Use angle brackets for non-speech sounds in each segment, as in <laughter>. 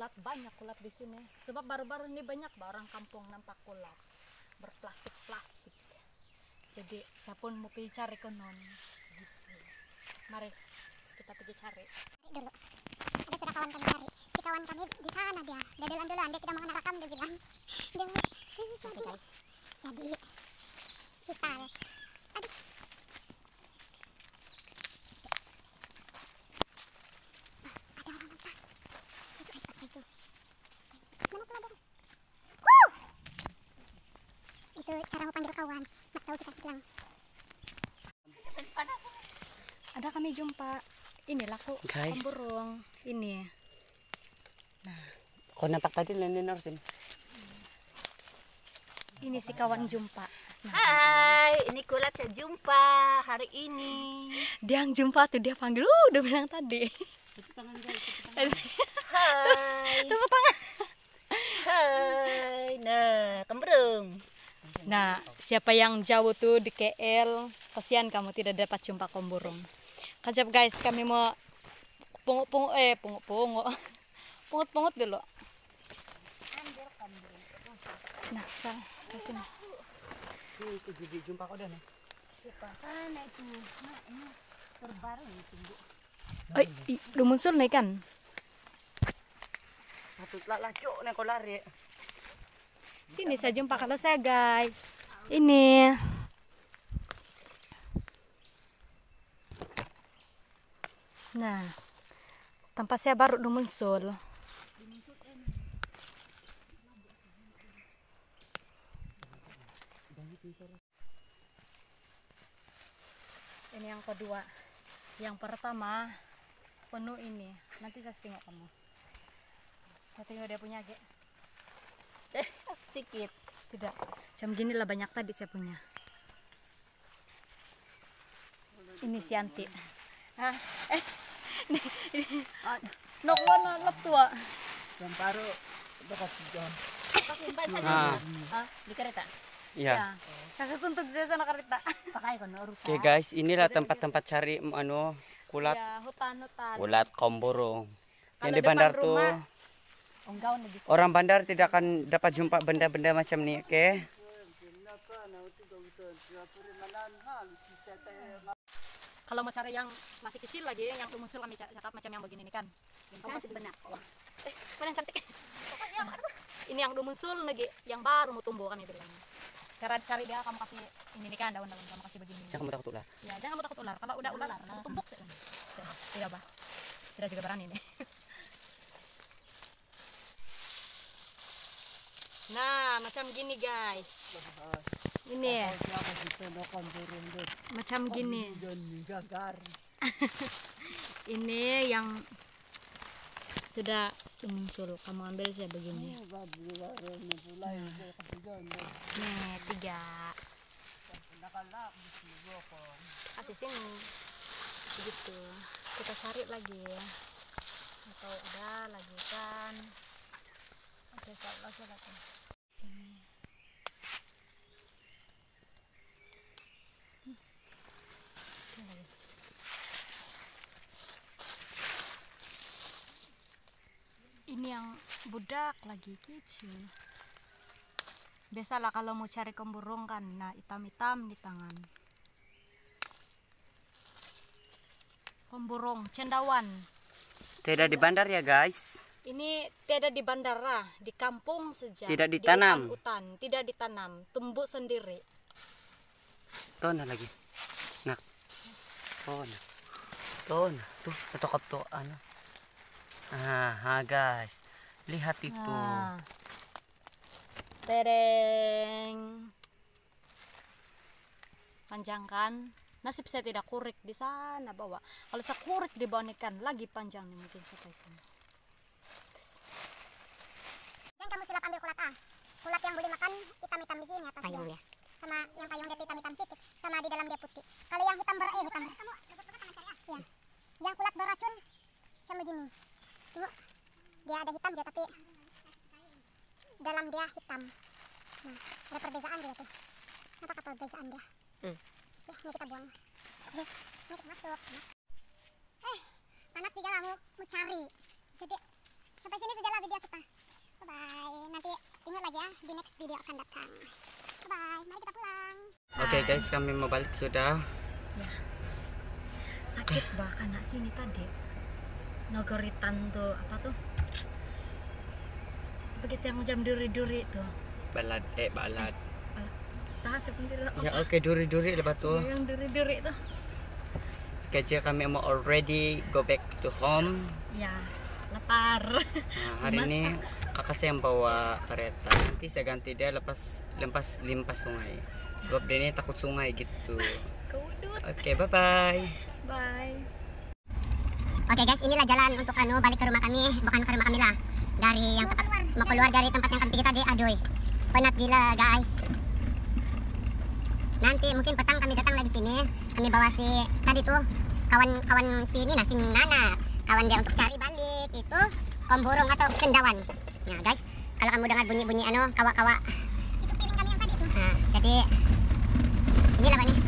kulat banyak kulat di sini. Sebab baru-baru ini banyak orang kampung nampak kulat berplastik plastik jadi saya pun mau pergi cari konon gitu. mari kita pergi cari. Dulu. Ada sudah kawan kami cari. Si kawan kami di sana dia. Dia duluan duluan dia tidak mau ngerekam dia bilang. Dia guys. jadi susah. Aduh Ah, ada orang apa itu guys apa itu mana tuh ada Wuh! Itu cara mau panggil kawan nak tahu kita bilang ada kami jumpa ini laku Guys. burung ini Kau nampak tadi Lenin Orsin. ini si kawan jumpa Hai, ini kulat saya jumpa hari ini. dia yang jumpa tuh dia panggil uh, udah bilang tadi Hai. tepuk tangan Hai. Nah, kembrung. Nah, siapa yang jauh tuh di KL, kasihan kamu tidak dapat jumpa komburung. Kacap guys, kami mau pungut-pungut eh pungut-pungut. Pungut-pungut <laughs> dulu. Nah, sana ke sini. Ini itu jadi jumpa kau dah nih. Sana itu. Nah, ini terbaru ini tunggu. Eh, lu muncul nih kan? Satu lah cok nih kau lari. Sini saya jumpa kalau saya guys. Ini. Nah, tempat saya baru udah muncul. Ini yang kedua. Yang pertama penuh ini. Nanti saya tengok kamu. Saya tengok dia punya ge. <laughs> Sikit. Tidak. Jam gini lah banyak tadi saya punya. Ini si Anti. Ah, eh. <laughs> Nok wana tua. Yang baru dekat saja. Ah, Ah, di kereta. iya. Kakak tuntut saya sana kereta. <laughs> Pakai kan urus. Oke guys, inilah tempat-tempat cari anu kulat Ya, hutan hutan. kulat komborong. Yang di bandar tuh rumah, gitu. Orang bandar tidak akan dapat jumpa benda-benda macam nih, oke? Kalau mau cari yang masih kecil lagi, yang muncul kami ca- cakap macam yang begini nih kan. Yang benar. Eh, mana cantik? ini yang udah muncul lagi, yang baru mau tumbuh kami bilang. Cara cari dia kamu kasih ini nih kan daun-daun kamu kasih begini. Jangan kamu takut ular. Ya, jangan takut ular. Kalau udah ular, tumpuk sih. Tidak bah. Tidak juga berani nih. <laughs> Nah, macam gini guys. Ini ya. Macam gini. <laughs> Ini yang sudah muncul. Kamu ambil saya begini. Nih, tiga. Kasih sini. Begitu. Kita cari lagi. Atau ada lagi kan. Oke, saya lagi lagi. Ini. Hmm. Ini lagi. Ini yang budak lagi kecil. Biasalah kalau mau cari kemburung kan, nah hitam-hitam di tangan. Pemburung, cendawan. Tidak di bandar ya guys. Ini tidak di bandara, di kampung saja. Tidak Di ditanam. hutan-hutan, tidak ditanam, tumbuh sendiri. Tuh nah lagi. Nak. Tuh nah. Tuh nah. Tuh, ketokap tuh ano. Ah, ha guys. Lihat itu. Nah. Tereng. Panjang kan? Nasib saya tidak kurik di sana bawah. Kalau saya kurik di bawah ini kan lagi panjang nih mungkin sampai sini. Jangan kamu silap ambil kulat A. Kulat yang boleh makan hitam-hitam di sini atas Payung dia. ya. Sama yang payung dia hitam-hitam sedikit. Sama di dalam dia putih. Kalau yang hitam ber eh hitam. Ya. Yang kulat beracun sama begini. Tengok. Dia ada hitam aja tapi dalam dia hitam. Nah, ada perbedaan dia tuh. Apa perbedaan dia? Hmm. Ya, ini kita buang. Ini kita masuk. Eh, panas juga lah mau, mau cari. Jadi, sampai sini saja lah video kita. Bye-bye. Nanti ingat lagi ya, di next video akan datang. Bye-bye. Mari kita pulang. Oke guys, kami mau balik sudah. sakit bah karena sini tadi nogoritan tuh apa tuh begitu yang jam duri-duri tuh Balad, eh balad. tahan sebentar Ya oke, duri-duri lepas tu. yang duri-duri tuh Kerja kami mau already go back to home. ya lapar Nah, hari ini kakak saya yang bawa kereta. Nanti saya ganti dia lepas lempas limpas sungai. Sebab dia ini takut sungai gitu. <laughs> Oke, bye bye. bye Oke guys, inilah jalan untuk anu balik ke rumah kami, bukan ke rumah kami lah. Dari yang tempat mau keluar dari tempat yang kami pergi tadi, aduh. Penat gila guys. Nanti mungkin petang kami datang lagi sini. Kami bawa si tadi tuh kawan-kawan si ini nah si Nana. Kawan dia untuk cari balik itu om burung atau cendawan. Nah guys, kalau kamu dengar bunyi-bunyi anu kawa-kawa. Itu piring kami yang tadi tuh. Nah, jadi inilah apa nih?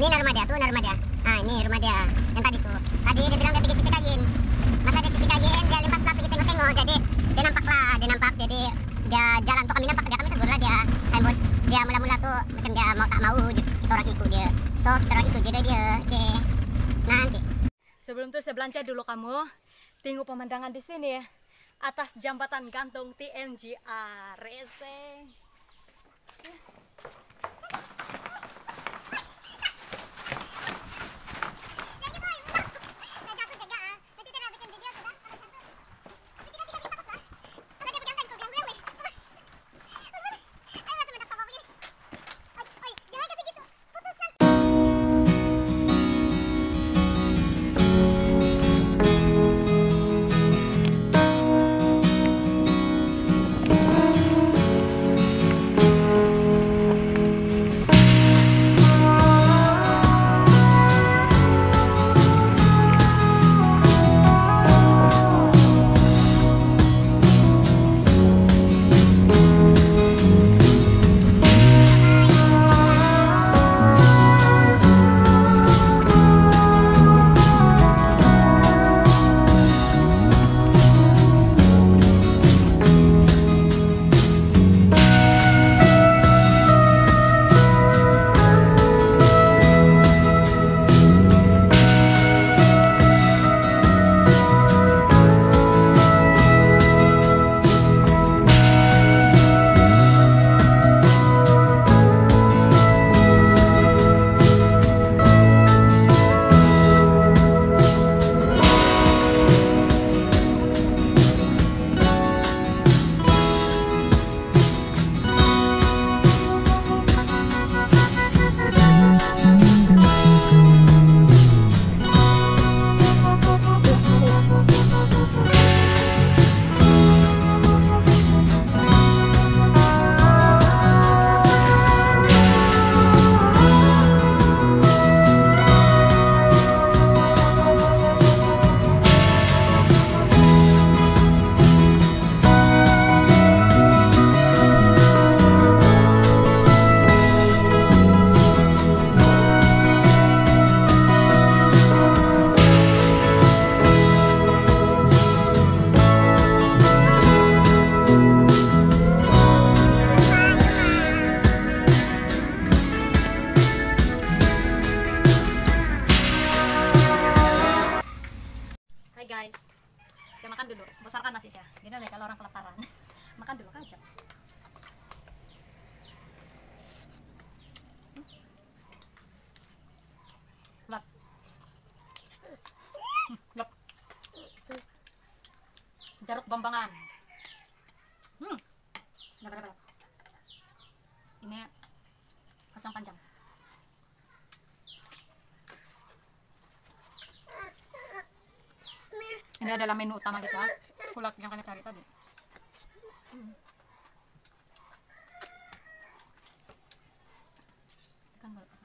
Ini rumah dia tuh, rumah dia. Nah, ini rumah dia. Yang tadi tuh. Tadi dia bilang dia pergi cuci kain. Masa dia cuci kain, dia lepas lah pergi tengok-tengok. Jadi dia nampak lah, dia nampak. Jadi dia jalan tuh kami nampak dia kami tegur lah dia. Signboard. Dia mula-mula tuh macam dia mau tak mau kita orang ikut dia. So kita orang ikut je dia. Oke. Nanti. sebelum itu saya belanja dulu kamu tengok pemandangan di sini atas jembatan gantung TMGR Rese Dapat, dapat. Ini kacang panjang. Ini adalah menu utama kita. Kulak yang kalian cari tadi. Ikan berapa?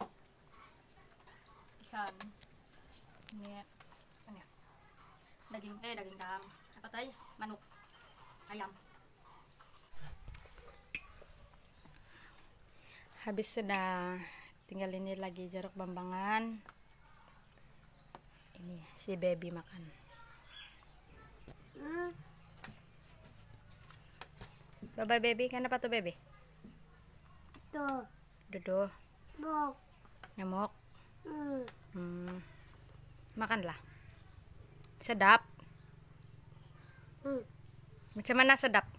Ikan. Ini ya. Daging eh daging dam. Apa tadi? Manuk. Ayam. Habis sudah tinggal ini lagi jeruk bambangan. Ini si baby makan. Bye bye baby kenapa tuh baby? Tuh, Dodo bok. nyamuk Hmm. hmm. makanlah. Sedap. Hmm. macam mana sedap?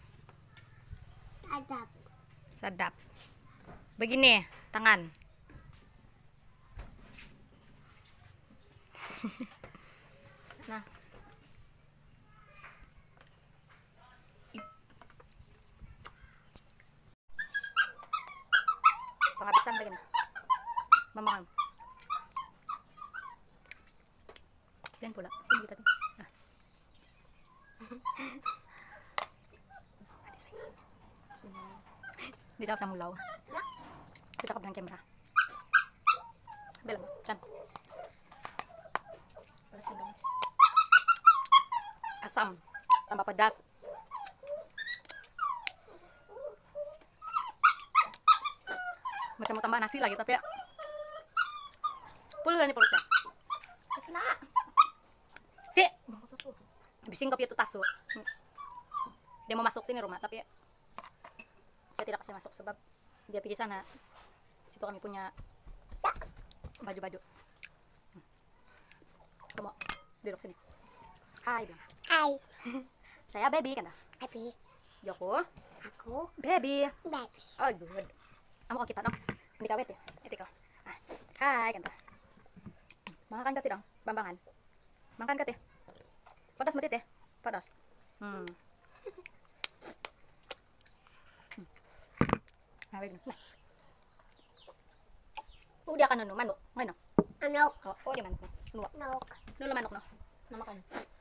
Sedap begini tangan. Nah. Penghabisan begini. Memang dan pula sini kita tuh nah. Di dalam sa. Kita ka ng camera. Bela. Chan. Asam. Tambah pedas. Macam mau tambah nasi lagi tapi ya. Puluh nih perutnya. Si. Bising kopi itu tasu. Dia mau masuk sini rumah tapi ya saya tidak kasih masuk sebab dia pergi sana situ kami punya baju-baju. Hmm. kamu duduk sini. Hai bilang Hai. <laughs> saya baby kan? Abi. Joko Aku. baby. Baby. oh good. Kamu kita dong. Hindi kawit ya? Ito ko ah. hai kan? Makan ka ti dong bambangan. Makan ka ti padas matit eh padas <laughs> hmm. Nah, baby. Nah. Udah kan no manok. Manok. Anok. Oh, oh di manok. Nuwa. Nok. Nulo manok no. Namakan.